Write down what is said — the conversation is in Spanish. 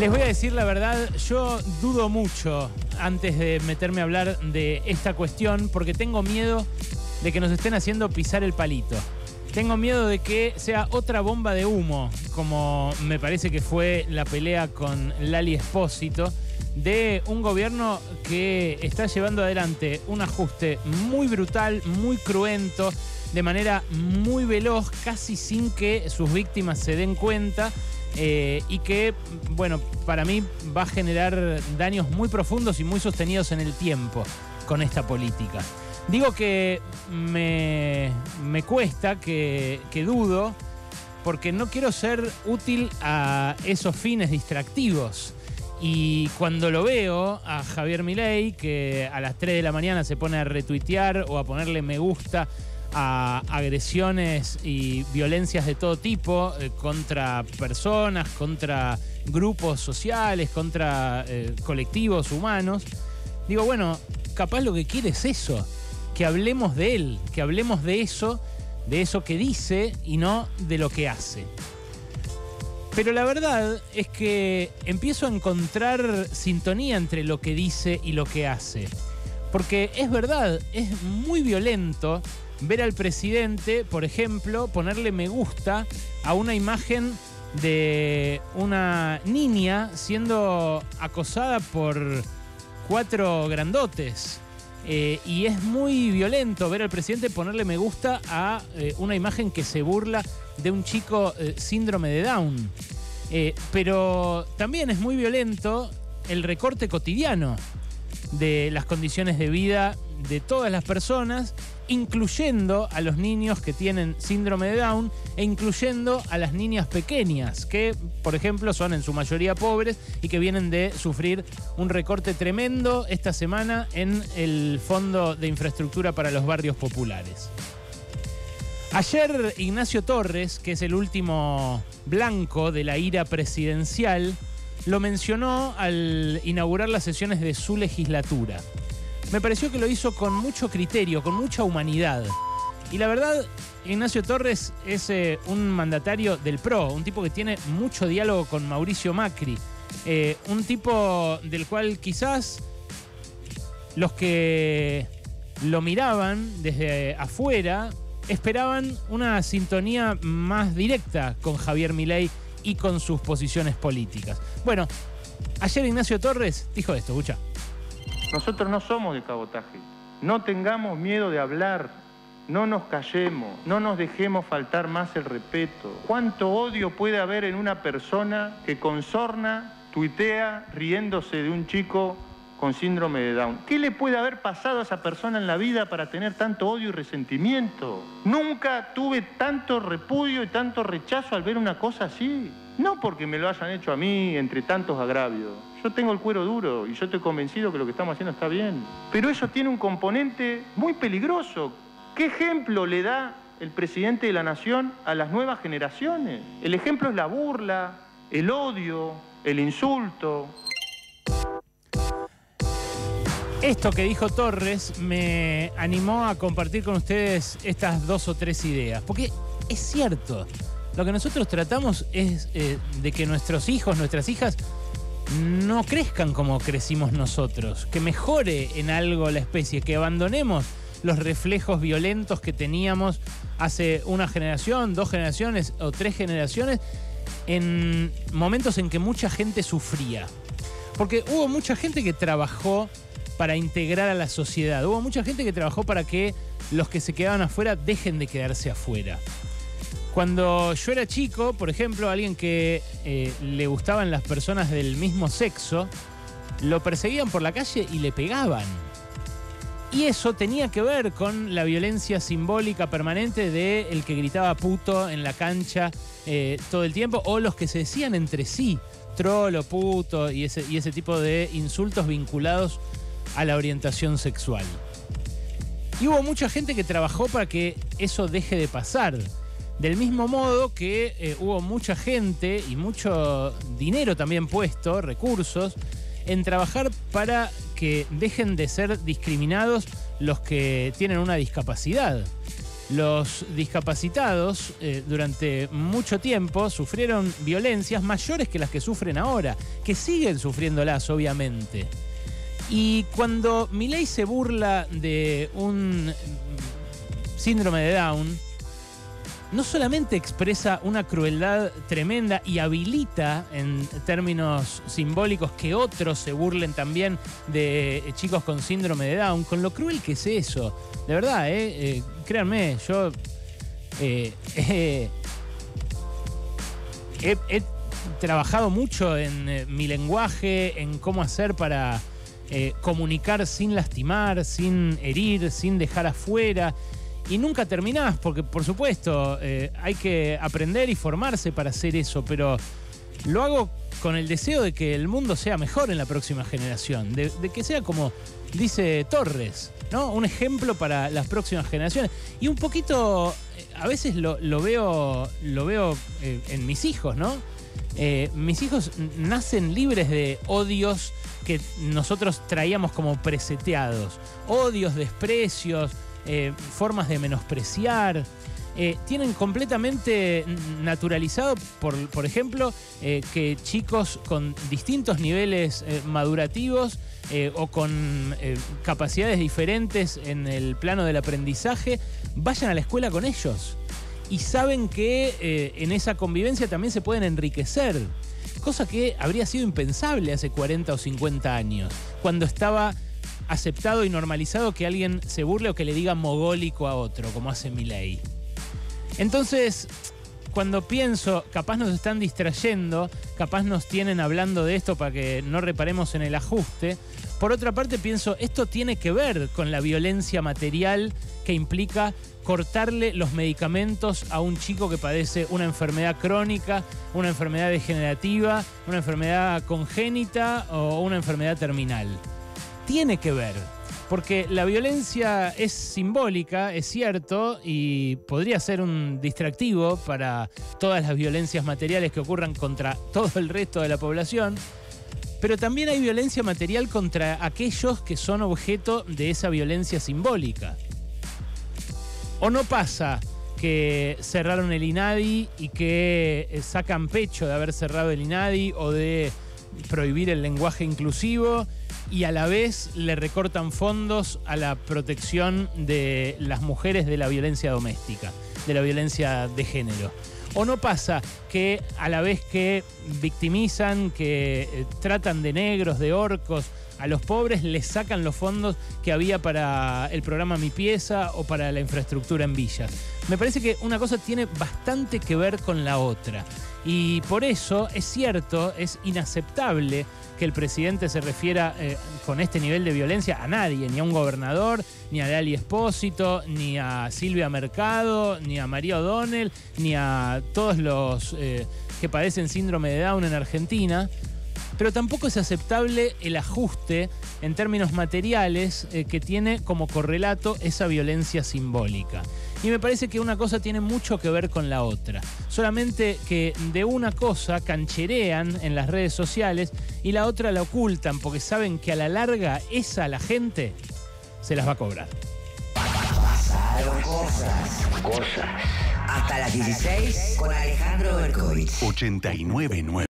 Les voy a decir la verdad, yo dudo mucho antes de meterme a hablar de esta cuestión porque tengo miedo de que nos estén haciendo pisar el palito. Tengo miedo de que sea otra bomba de humo, como me parece que fue la pelea con Lali Espósito, de un gobierno que está llevando adelante un ajuste muy brutal, muy cruento, de manera muy veloz, casi sin que sus víctimas se den cuenta. Eh, y que, bueno, para mí va a generar daños muy profundos y muy sostenidos en el tiempo con esta política. Digo que me, me cuesta, que, que dudo, porque no quiero ser útil a esos fines distractivos. Y cuando lo veo a Javier Milei, que a las 3 de la mañana se pone a retuitear o a ponerle me gusta a agresiones y violencias de todo tipo eh, contra personas, contra grupos sociales, contra eh, colectivos humanos, digo, bueno, capaz lo que quiere es eso, que hablemos de él, que hablemos de eso, de eso que dice y no de lo que hace. Pero la verdad es que empiezo a encontrar sintonía entre lo que dice y lo que hace. Porque es verdad, es muy violento ver al presidente, por ejemplo, ponerle me gusta a una imagen de una niña siendo acosada por cuatro grandotes. Eh, y es muy violento ver al presidente ponerle me gusta a eh, una imagen que se burla de un chico eh, síndrome de Down. Pero también es muy violento el recorte cotidiano de las condiciones de vida de todas las personas, incluyendo a los niños que tienen síndrome de Down e incluyendo a las niñas pequeñas, que por ejemplo son en su mayoría pobres y que vienen de sufrir un recorte tremendo esta semana en el Fondo de Infraestructura para los Barrios Populares. Ayer Ignacio Torres, que es el último blanco de la ira presidencial, lo mencionó al inaugurar las sesiones de su legislatura. Me pareció que lo hizo con mucho criterio, con mucha humanidad. Y la verdad, Ignacio Torres es eh, un mandatario del PRO, un tipo que tiene mucho diálogo con Mauricio Macri, eh, un tipo del cual quizás los que lo miraban desde afuera esperaban una sintonía más directa con Javier Milei y con sus posiciones políticas. Bueno, ayer Ignacio Torres dijo esto, escucha. Nosotros no somos de cabotaje. No tengamos miedo de hablar. No nos callemos. No nos dejemos faltar más el respeto. ¿Cuánto odio puede haber en una persona que con sorna tuitea riéndose de un chico con síndrome de Down? ¿Qué le puede haber pasado a esa persona en la vida para tener tanto odio y resentimiento? Nunca tuve tanto repudio y tanto rechazo al ver una cosa así. No porque me lo hayan hecho a mí entre tantos agravios. Yo tengo el cuero duro y yo estoy convencido que lo que estamos haciendo está bien. Pero eso tiene un componente muy peligroso. ¿Qué ejemplo le da el presidente de la nación a las nuevas generaciones? El ejemplo es la burla, el odio, el insulto. Esto que dijo Torres me animó a compartir con ustedes estas dos o tres ideas. Porque es cierto, lo que nosotros tratamos es eh, de que nuestros hijos, nuestras hijas, no crezcan como crecimos nosotros, que mejore en algo la especie, que abandonemos los reflejos violentos que teníamos hace una generación, dos generaciones o tres generaciones, en momentos en que mucha gente sufría. Porque hubo mucha gente que trabajó para integrar a la sociedad, hubo mucha gente que trabajó para que los que se quedaban afuera dejen de quedarse afuera. Cuando yo era chico, por ejemplo, alguien que eh, le gustaban las personas del mismo sexo, lo perseguían por la calle y le pegaban. Y eso tenía que ver con la violencia simbólica permanente de el que gritaba puto en la cancha eh, todo el tiempo, o los que se decían entre sí, trolo, puto, y ese, y ese tipo de insultos vinculados a la orientación sexual. Y hubo mucha gente que trabajó para que eso deje de pasar. Del mismo modo que eh, hubo mucha gente y mucho dinero también puesto, recursos, en trabajar para que dejen de ser discriminados los que tienen una discapacidad. los discapacitados eh, durante mucho tiempo sufrieron violencias mayores que las que sufren ahora, que siguen sufriéndolas, obviamente. Y cuando Milei se burla de un síndrome de Down, no solamente expresa una crueldad tremenda y habilita en términos simbólicos que otros se burlen también de chicos con síndrome de Down, con lo cruel que es eso. De verdad, ¿eh? eh créanme, yo eh, he, trabajado mucho en eh, mi lenguaje, en cómo hacer para comunicar sin lastimar, sin herir, sin dejar afuera y nunca terminás, porque por supuesto eh, hay que aprender y formarse para hacer eso, pero lo hago con el deseo de que el mundo sea mejor en la próxima generación, de, que sea como dice Torres, ¿no? Un ejemplo para las próximas generaciones. Y un poquito, eh, a veces lo, veo, lo veo eh, en mis hijos, ¿no? mis hijos nacen libres de odios que nosotros traíamos como preseteados, odios, desprecios, eh, formas de menospreciar. Eh, tienen completamente naturalizado, por, por ejemplo, eh, que chicos con distintos niveles madurativos o con capacidades diferentes en el plano del aprendizaje vayan a la escuela con ellos. Y saben que en esa convivencia también se pueden enriquecer cosa que habría sido impensable hace 40 o 50 años, cuando estaba aceptado y normalizado que alguien se burle o que le diga mogólico a otro, como hace ley. Entonces, cuando pienso, capaz nos están distrayendo, capaz nos tienen hablando de esto para que no reparemos en el ajuste. Por otra parte, pienso, esto tiene que ver con la violencia material que implica cortarle los medicamentos a un chico que padece una enfermedad crónica, una enfermedad degenerativa, una enfermedad congénita o una enfermedad terminal tiene que ver. Porque la violencia es simbólica, es cierto, y podría ser un distractivo para todas las violencias materiales que ocurran contra todo el resto de la población. Pero también hay violencia material contra aquellos que son objeto de esa violencia simbólica. ¿O no pasa que cerraron el INADI y que eh, sacan pecho de haber cerrado el INADI o de prohibir el lenguaje inclusivo y a la vez le recortan fondos a la protección de las mujeres de la violencia doméstica, de la violencia de género. ¿O no pasa que a la vez que victimizan, que eh, tratan de negros, de orcos, a los pobres les sacan los fondos que había para el programa Mi Pieza o para la infraestructura en villas? Me parece que una cosa tiene bastante que ver con la otra. Y por eso es cierto, es inaceptable que el presidente se refiera eh, con este nivel de violencia a nadie, ni a un gobernador, ni a Dali Espósito, ni a Silvia Mercado, ni a María O'Donnell, ni a todos los eh, que padecen síndrome de Down en Argentina. Pero tampoco es aceptable el ajuste en términos materiales eh, que tiene como correlato esa violencia simbólica. Y me parece que una cosa tiene mucho que ver con la otra. Solamente que de una cosa cancherean en las redes sociales y la otra la ocultan porque saben que a la larga esa la gente se las va a cobrar. Pasaron cosas. Cosas. Hasta las 16 con Alejandro Berkovich. 89.9